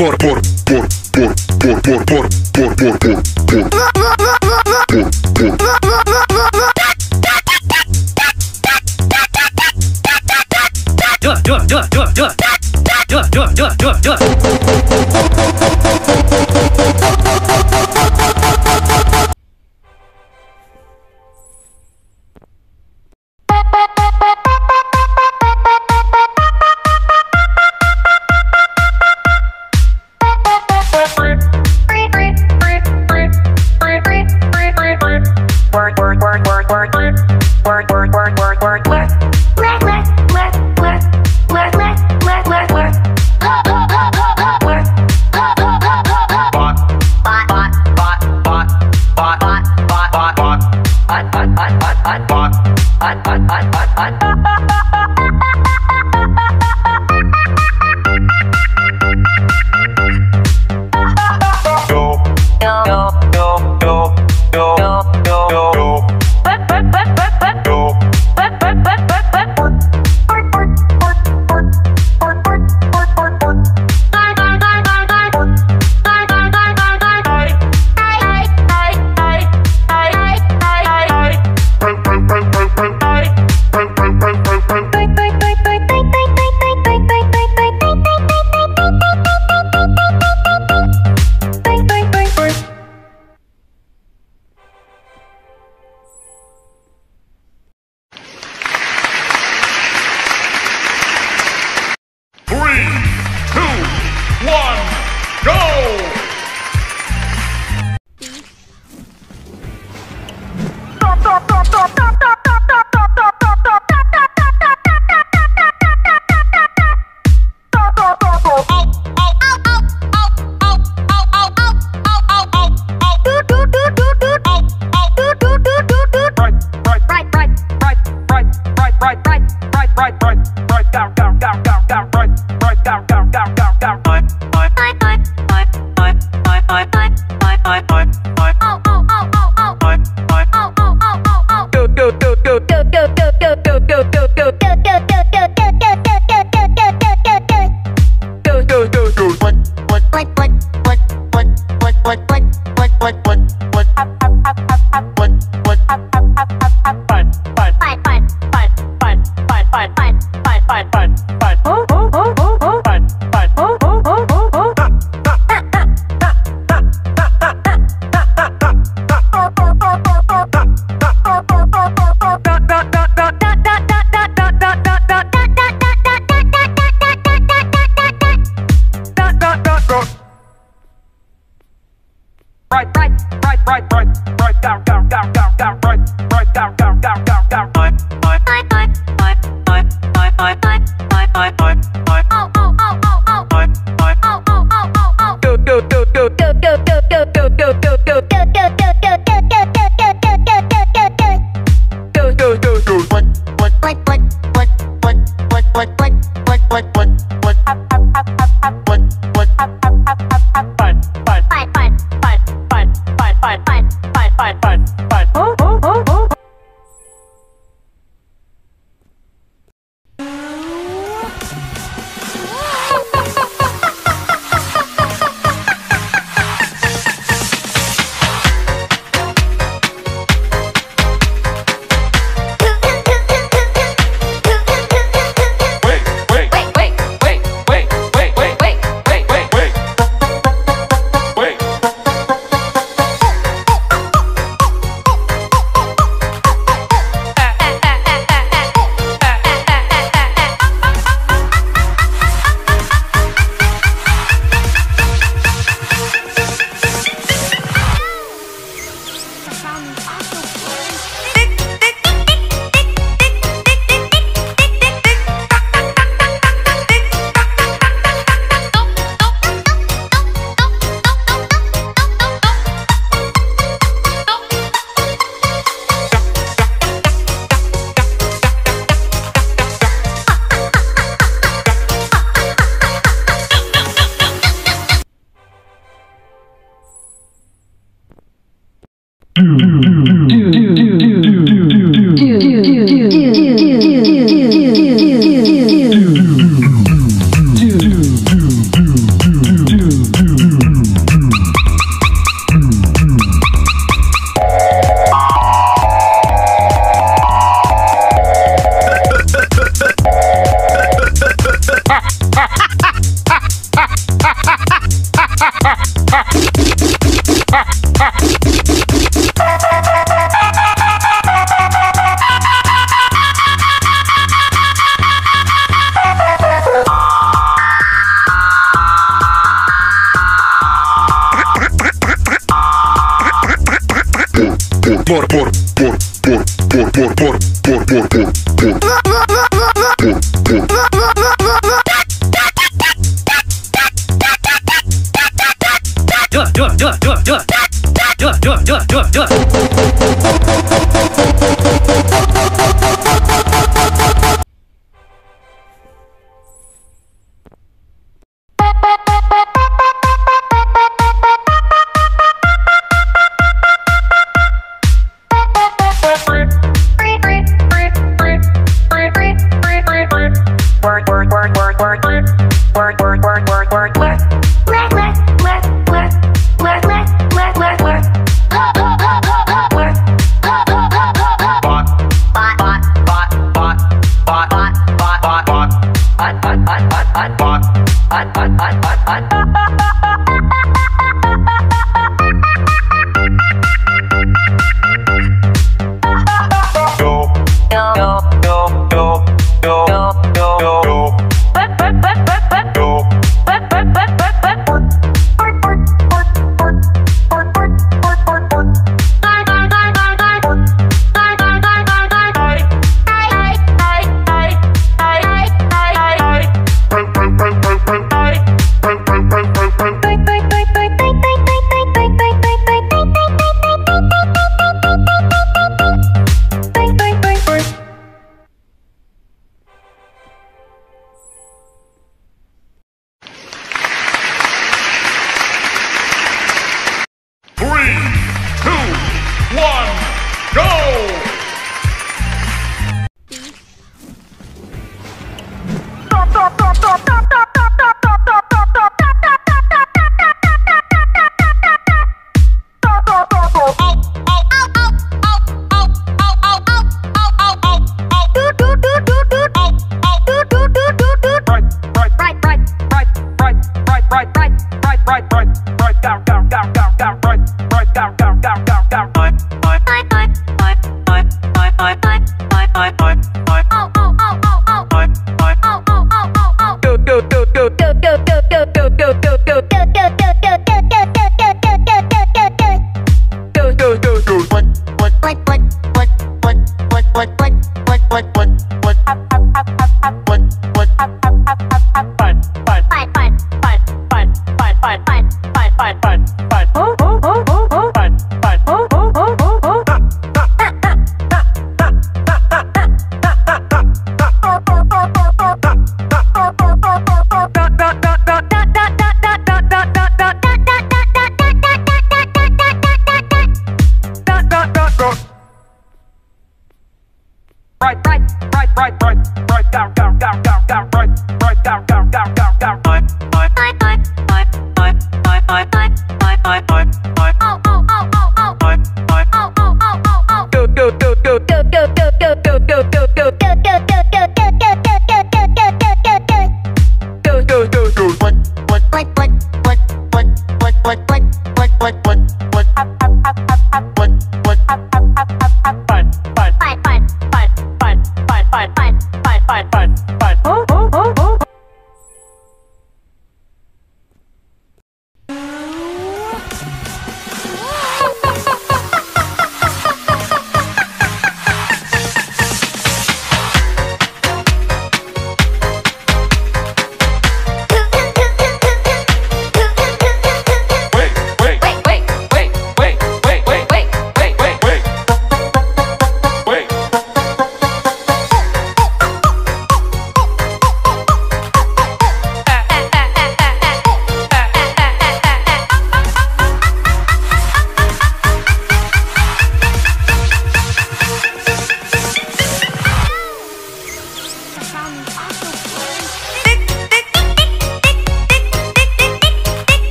подбор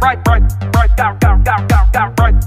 right, right, right, down, down, down, down, right.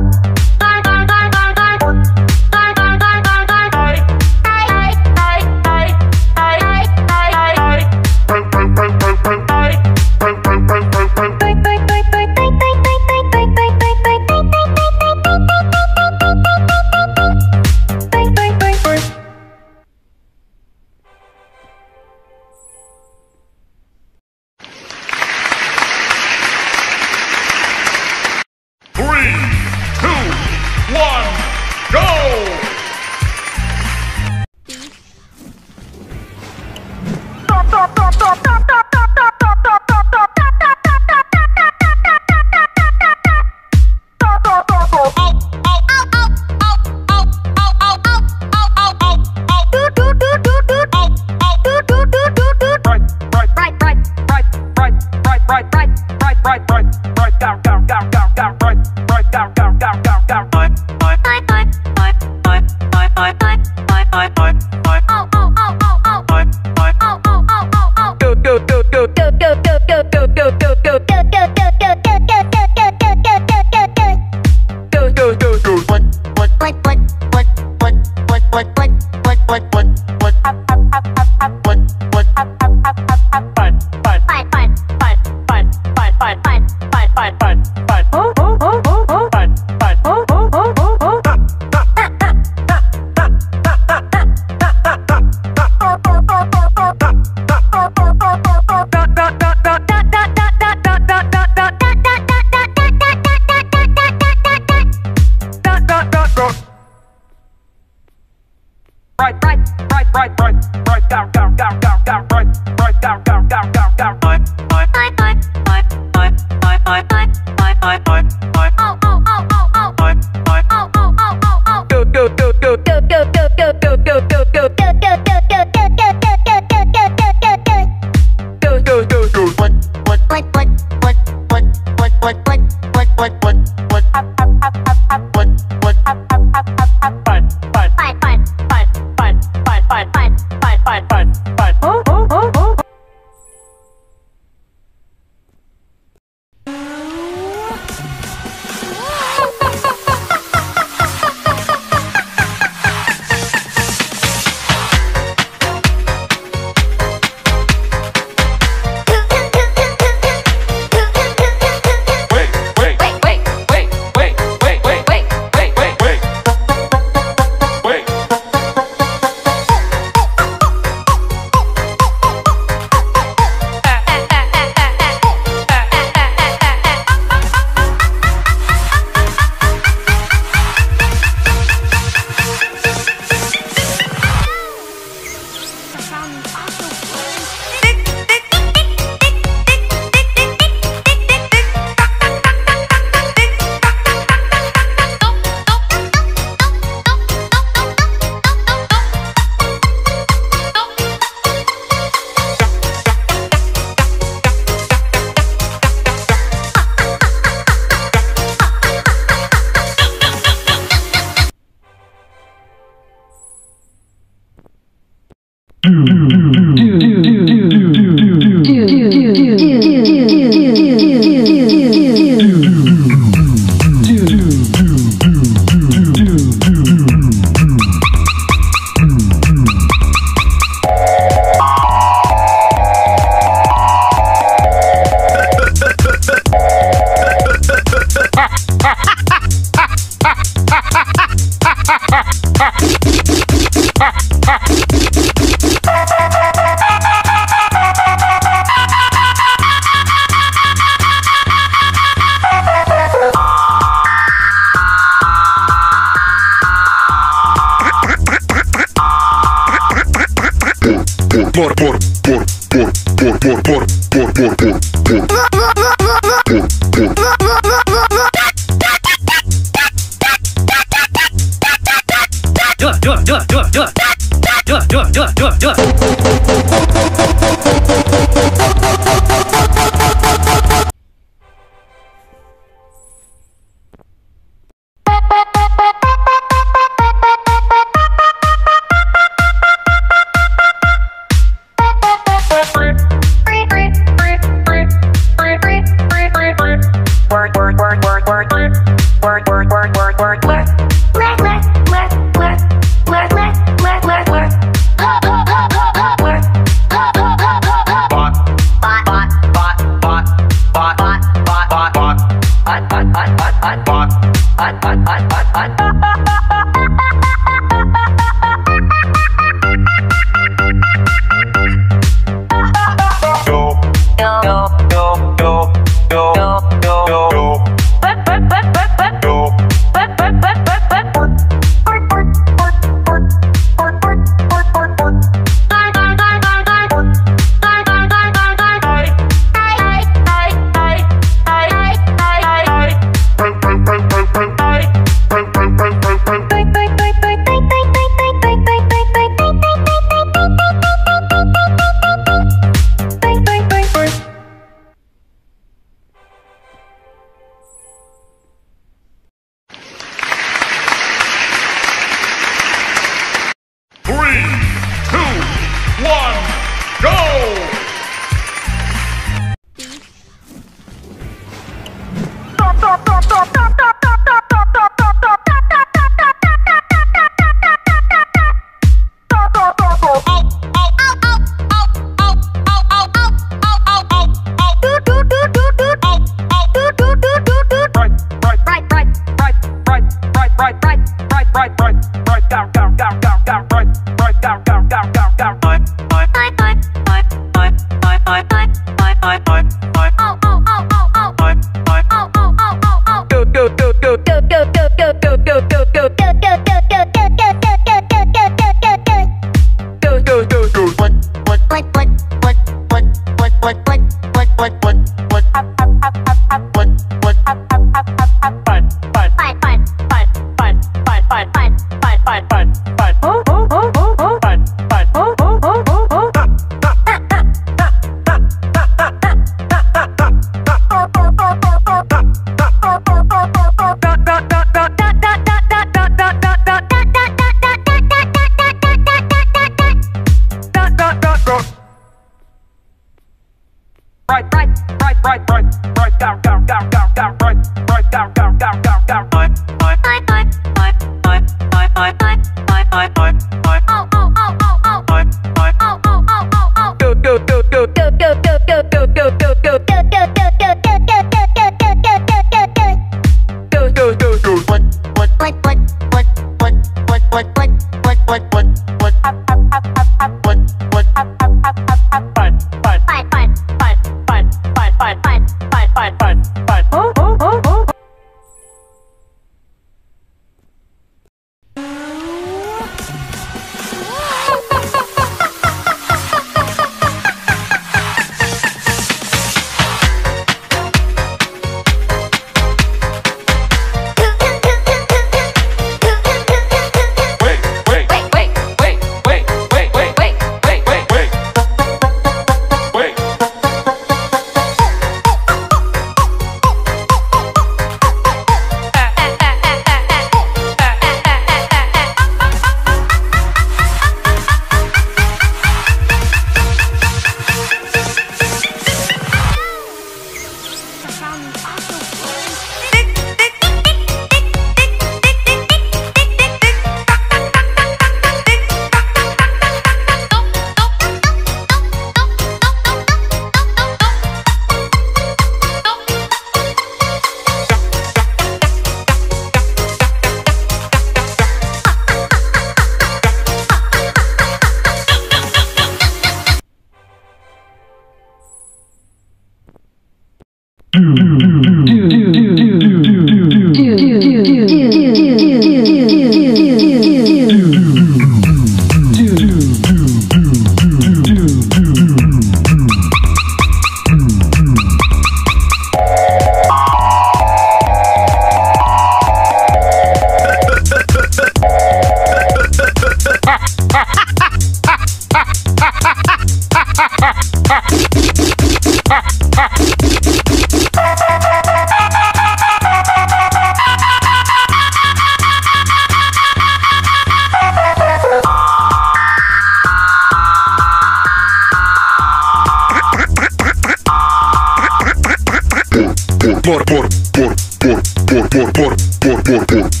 por por por por por por por por por por